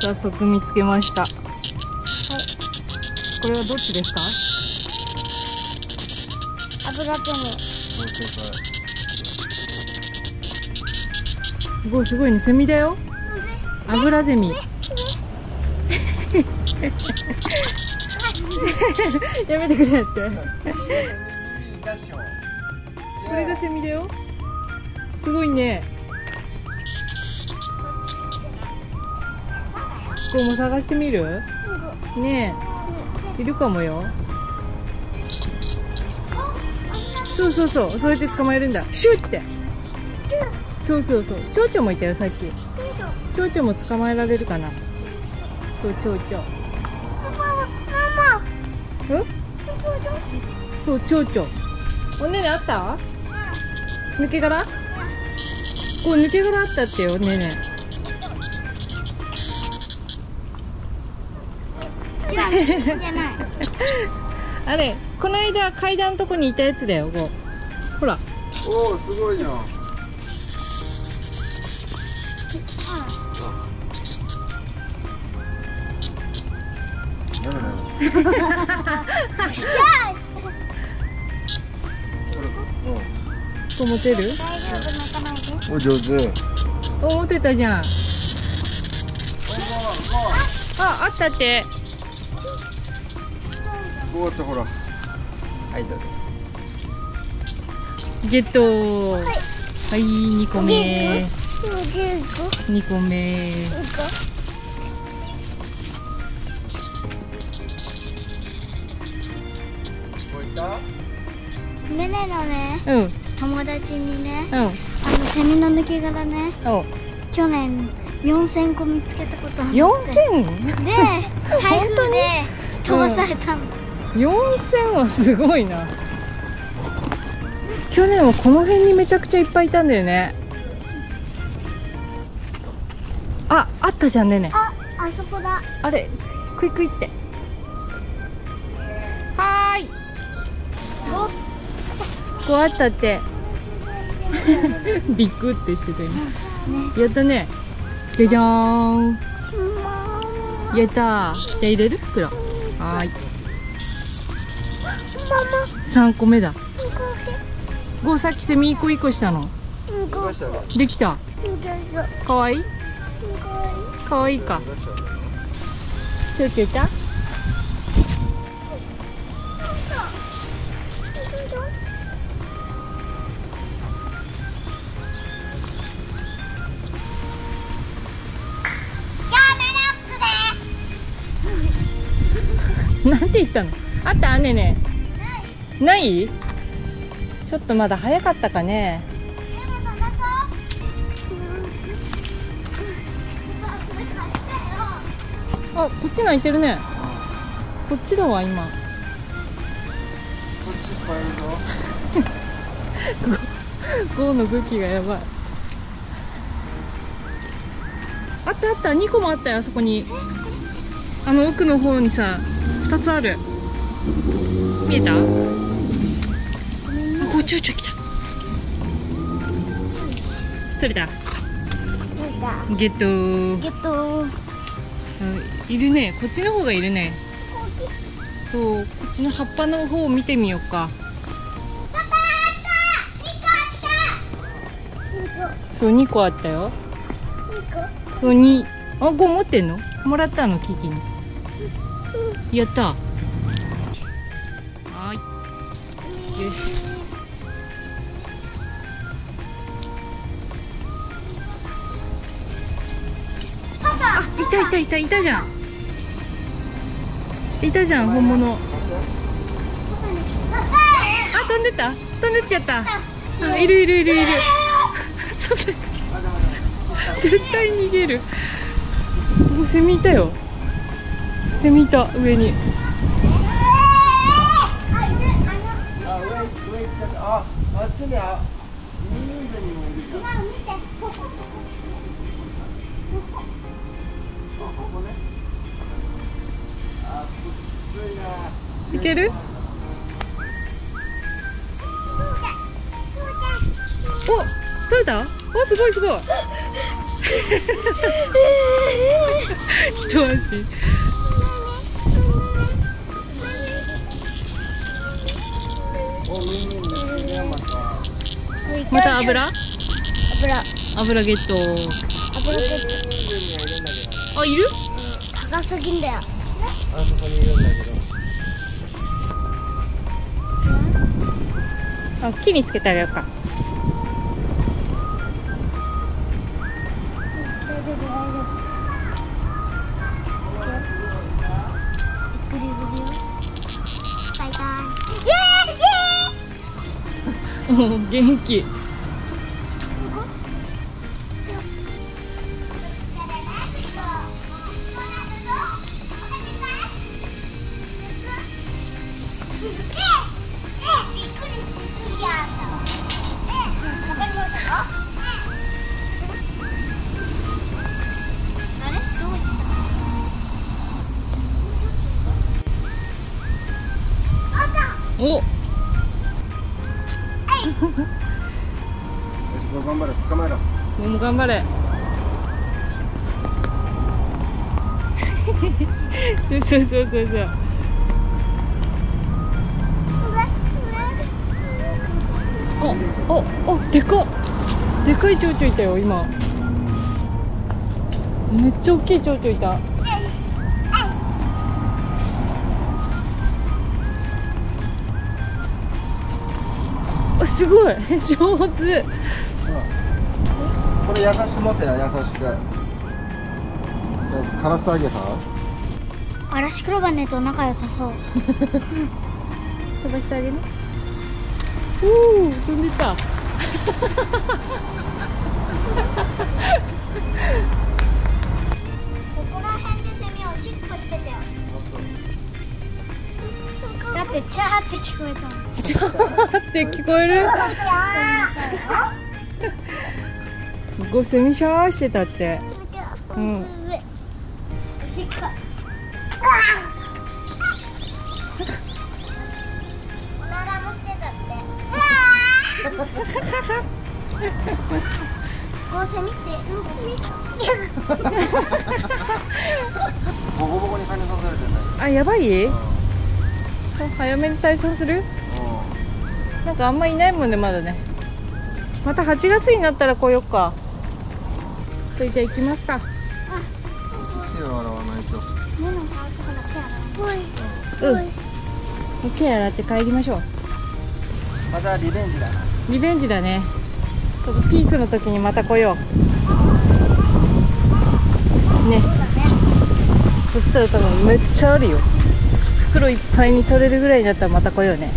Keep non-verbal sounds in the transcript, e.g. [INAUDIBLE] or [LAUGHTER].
早速見つけました。はい。これはどっちですか？油ペンすごいすごいね、セミだよ。アブラゼミ。[LAUGHS] やめてくれって。これがセミだよ。すごいね。こうも探してみる？ねえ。いるかもよ。そうそうそう、そうやって捕まえるんだ。シュッて。そうそうそう。蝶々もいたよ、さっき。蝶々も捕まえられるかな。そう、蝶々。うんそう、蝶々。おねねあった？抜け殻？こう抜け殻あったってよ、ねね。じゃないあれ、この間階段のとこにいたやつだよ、こう。ほら。おおすごいじゃんこう持てる？大丈夫泣かないでお上手お、持てたじゃん。あ、あったって。こうやってほらはいどうぞ。ゲット。はい、2個目。行2個目。こういったねねのね。うん、うん。友達にね。あのセミの抜け殻ね。お、去年4000個見つけたことあるって。4000? で [LAUGHS] 台風で飛ばされたの、4000はすごいな。去年はこの辺にめちゃくちゃいっぱいいたんだよね。あ、あったじゃんねね。ああそこだあれ、クイクイって。はーい。こうあったって。ビッグってしてた今。やったね。じゃじゃーん。やったー。じゃあ入れる？袋。はーい。3個目だ。ゴーさっきセミ1個1個したの。できた。かわいいかわいいか。ちょいちょいいたなんて言ったの？あった？ねねない？ちょっとまだ早かったかね？あこっち泣いてるね。こっちだわ今。こっちいっぱいいるぞ。[LAUGHS] ゴーの武器がやばい。あったあった2個もあったよあそこに。あの奥の方にさ2つある。見えた？ちょいちょい来た？取れた。ゲット。ーゲット。うんいるね。こっちの方がいるね。そうこっちの葉っぱの方を見てみようか。そう2個あったよ。そう2あ5持ってんの？もらったの？キキに。やったたいたいたいたじゃん。いたじゃん本物。あ飛んでった。飛んでっちゃった。あいるいるいるいる。[LAUGHS] 絶対逃げる。もうセミいたよ。セミいた上に。あ上上行っあっちにあミニーズにもいるじいける？お取れた？おすごいすごい。[LAUGHS] 一足。ました油？油。油ゲット。油があいる？高すぎんだよ。あそこにいるんだけど。あ木につけてあげようか。[LAUGHS] 元気も頑張れ。そうそうそうそう。そうおおおでかでかい蝶々いたよ今。めっちゃ大きい蝶々いた。おすごい。上手。これ優しく持てよ優しく。カラスあげた嵐黒羽と仲良さそう。飛ばしてあげる？おお飛んでった。ここら辺でセミおしっこしてたよ。だってチャーって聞こえたもん。ちょって聞こえるすごいセミシャーしてたって。うん。おしってうセミって。ボコボコにされてないあやばい？早めに退散する？なんかあんまいないもんねまだね。また8月になったら来よっかそれじゃあ行きますか。手を洗わないと。目の乾くから手洗う。うん。手洗って帰りましょう。またリベンジだな。リベンジだね。ちょっとピークの時にまた来よう。ね。そしたら多分めっちゃあるよ。袋いっぱいに取れるぐらいになったらまた来ようね